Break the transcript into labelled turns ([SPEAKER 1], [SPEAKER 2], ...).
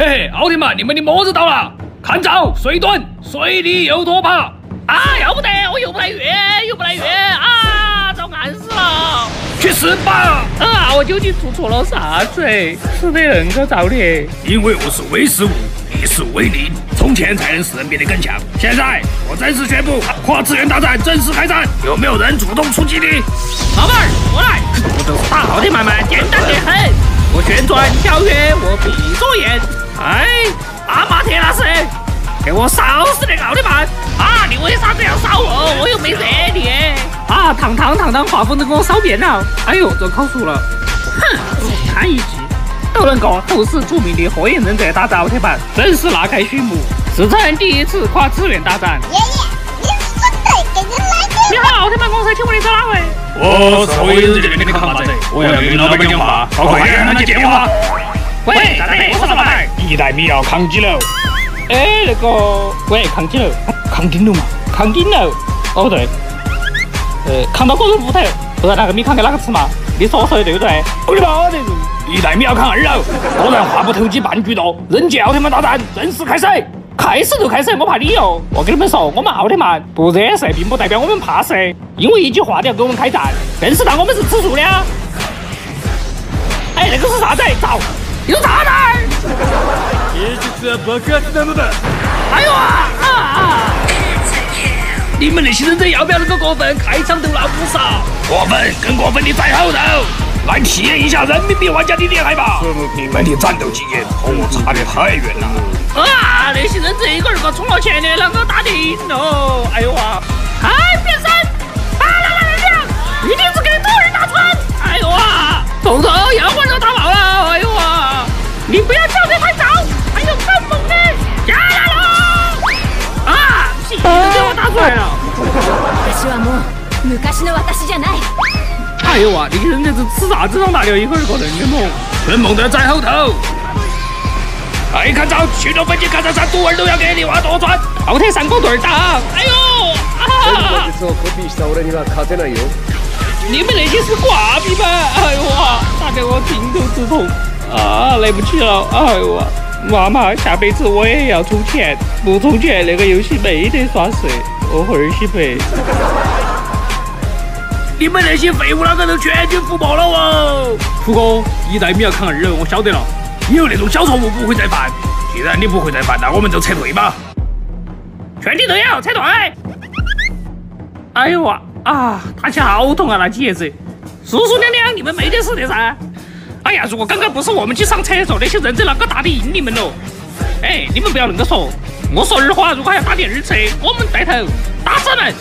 [SPEAKER 1] 嘿嘿，奥特曼，你们的么子到了？看招，水遁，水里有多怕。
[SPEAKER 2] 啊，要不得，我又不来月，又不来月啊，遭暗死了。
[SPEAKER 1] 去死吧！
[SPEAKER 2] 啊，我究竟做错了啥子？死得恁个早的。
[SPEAKER 1] 因为我是微生物，你是威灵，从前才能使人变得更强。现在我正式宣布，跨次元大战正式开战，有没有人主动出击的？
[SPEAKER 2] 老板儿，我来。我就是大奥特曼们，简单得很。我旋转跳跃，我闭着堂堂堂堂画风都给我烧变了。哎呦，这烤熟了。哼，一看一记，都能够后世著名的火影忍者大战奥特曼，真是拉开序幕。史称第一次跨次元大战。
[SPEAKER 3] 爷爷，你是对给人来的。
[SPEAKER 2] 你好，奥特曼公司，请问你找哪位？
[SPEAKER 1] 我是火影忍者的扛把子，我要跟老板讲话，快点让他接电话。
[SPEAKER 2] 喂，我是老板。
[SPEAKER 1] 一代米要扛几楼？
[SPEAKER 2] 哎，那个，喂，扛几楼？
[SPEAKER 1] 扛顶楼嘛？
[SPEAKER 2] 扛顶楼。哦对。呃，扛到个人屋头，不然那个米扛给哪个吃嘛？你说我说的对不对？
[SPEAKER 1] 我的妈的！一代米要扛二楼，果然话不投机半句多。人杰奥特曼大战正式开始！
[SPEAKER 2] 开始就开始，我怕你哟。我跟你们说，我们奥特曼不惹事，并不代表我们怕事，因为一句话就要跟我们开战，更是当我们是吃素的。哎，那个是啥子？操！有炸弹！哎呦啊啊！
[SPEAKER 1] 你们那些忍者要不要那么过分？开场都拿五杀，过分，更过分的在后头。来体验一下人民币玩家的厉害吧！你们的战斗经验和我差得太远了。
[SPEAKER 2] 啊！那些忍者一个二个充了钱的，啷个打得赢喽？哎呦啊！给我打出来了！
[SPEAKER 3] 私はもう昔の私じゃない。
[SPEAKER 2] 哎呦啊！你忍者是吃啥子长大的？一个二个那么猛！
[SPEAKER 1] 更猛的在后头！哎，看招！去了分级看上山，毒儿都要给你挖多穿。
[SPEAKER 2] 后退三光盾挡！哎呦！啊！你们那些是挂壁吗？哎呦啊！打得我心头直痛啊！来不及了！哎呦啊！妈妈，下辈子我也要充钱，不充钱那个游戏没得耍色。 我会儿洗白。
[SPEAKER 1] 你们那些废物啷个都全军覆没了哦！
[SPEAKER 2] 胡哥，一代米要扛二人，我晓得了。
[SPEAKER 1] 以后那种小错误不会再犯。既然你不会再犯，那我们就撤退吧。
[SPEAKER 2] 全体都要撤退！哎呦哇啊，打起好痛啊！那几爷子，叔叔娘娘，你们没得事的噻。哎呀，如果刚刚不是我们去上厕所，那些忍者啷个打得赢你们喽？哎，你们不要恁个说，我说二话，如果还要打第二次，我们带头打死们！